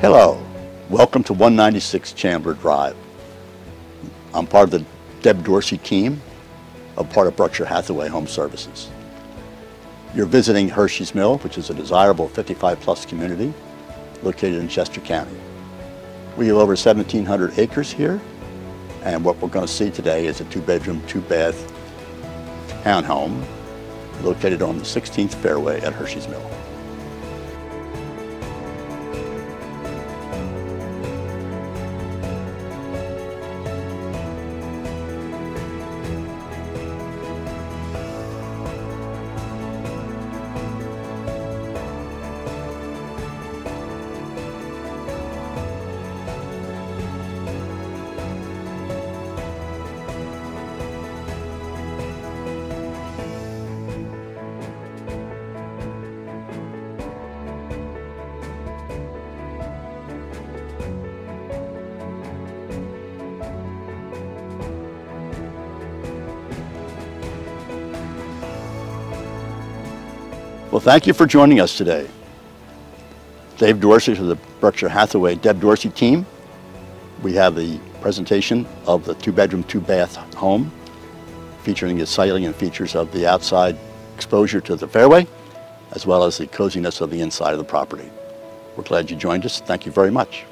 Hello, welcome to 196 Chandler Drive. I'm part of the Deb Dorsey team, a part of Berkshire Hathaway Home Services. You're visiting Hershey's Mill, which is a desirable 55 plus community located in Chester County. We have over 1,700 acres here, and what we're going to see today is a two bedroom, two bath townhome located on the 16th fairway at Hershey's Mill. Well, thank you for joining us today. Dave Dorsey of the Berkshire Hathaway Deb Dorsey team. We have the presentation of the two-bedroom, two-bath home featuring the salient features of the outside exposure to the fairway as well as the coziness of the inside of the property. We're glad you joined us. Thank you very much.